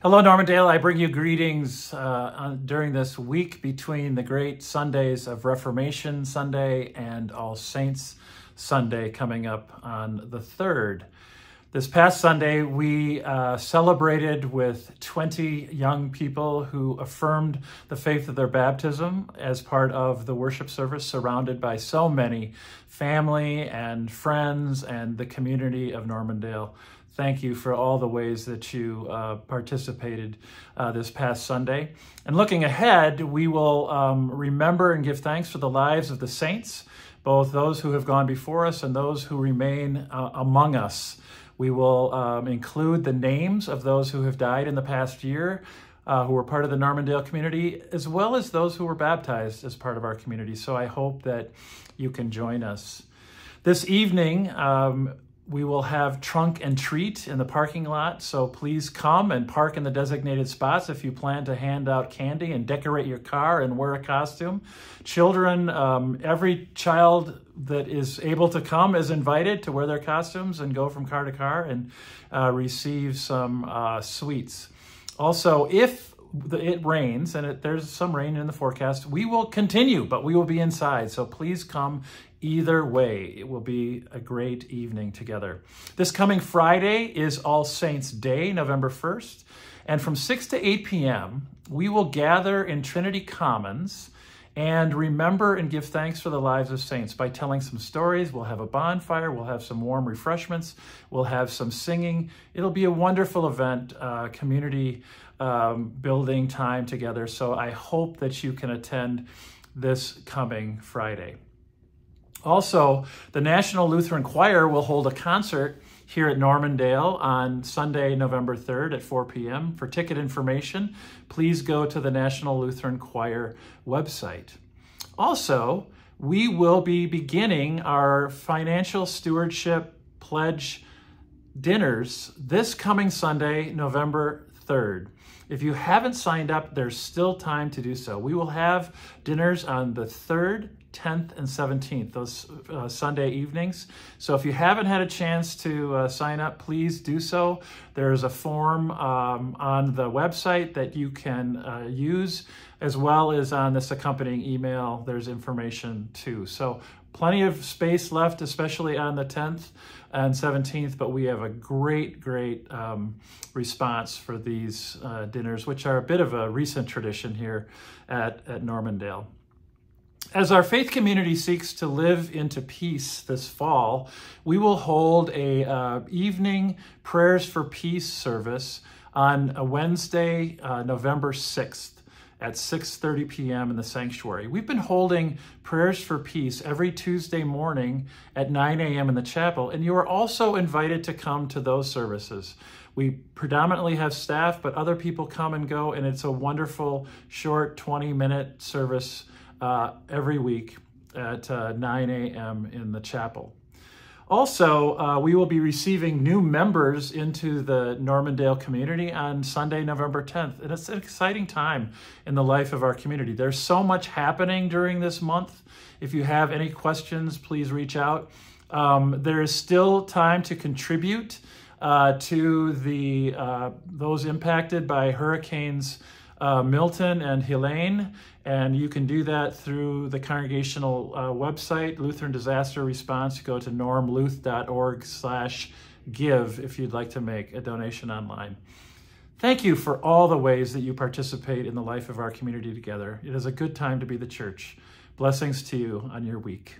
Hello, Normandale. I bring you greetings uh, during this week between the great Sundays of Reformation Sunday and All Saints Sunday coming up on the 3rd. This past Sunday, we uh, celebrated with 20 young people who affirmed the faith of their baptism as part of the worship service, surrounded by so many family and friends and the community of Normandale thank you for all the ways that you uh, participated uh, this past Sunday. And looking ahead, we will um, remember and give thanks for the lives of the saints, both those who have gone before us and those who remain uh, among us. We will um, include the names of those who have died in the past year. Uh, who were part of the Normandale community, as well as those who were baptized as part of our community. So I hope that you can join us. This evening, um, we will have trunk and treat in the parking lot, so please come and park in the designated spots if you plan to hand out candy and decorate your car and wear a costume. Children, um, every child that is able to come is invited to wear their costumes and go from car to car and uh, receive some uh, sweets. Also, if it rains and it, there's some rain in the forecast, we will continue, but we will be inside. So please come either way. It will be a great evening together. This coming Friday is All Saints Day, November 1st. And from 6 to 8 p.m., we will gather in Trinity Commons and remember and give thanks for the lives of saints by telling some stories. We'll have a bonfire, we'll have some warm refreshments, we'll have some singing. It'll be a wonderful event, uh, community um, building time together. So I hope that you can attend this coming Friday. Also, the National Lutheran Choir will hold a concert here at Normandale on Sunday, November 3rd at 4 p.m. For ticket information, please go to the National Lutheran Choir website. Also, we will be beginning our financial stewardship pledge dinners this coming Sunday, November 3rd. If you haven't signed up, there's still time to do so. We will have dinners on the 3rd, 10th and 17th, those uh, Sunday evenings. So if you haven't had a chance to uh, sign up, please do so. There's a form um, on the website that you can uh, use, as well as on this accompanying email, there's information too. So plenty of space left, especially on the 10th and 17th, but we have a great, great um, response for these uh, dinners, which are a bit of a recent tradition here at, at Normandale. As our faith community seeks to live into peace this fall, we will hold a uh, evening prayers for peace service on a Wednesday, uh, November 6th at 6:30 p.m. in the sanctuary. We've been holding prayers for peace every Tuesday morning at 9 a.m. in the chapel, and you are also invited to come to those services. We predominantly have staff, but other people come and go, and it's a wonderful short 20-minute service uh, every week at uh, 9 a.m. in the chapel. Also, uh, we will be receiving new members into the Normandale community on Sunday, November 10th. And it's an exciting time in the life of our community. There's so much happening during this month. If you have any questions, please reach out. Um, there is still time to contribute uh, to the uh, those impacted by hurricanes uh, Milton and Helene, and you can do that through the congregational uh, website, Lutheran Disaster Response. Go to normluth.org slash give if you'd like to make a donation online. Thank you for all the ways that you participate in the life of our community together. It is a good time to be the church. Blessings to you on your week.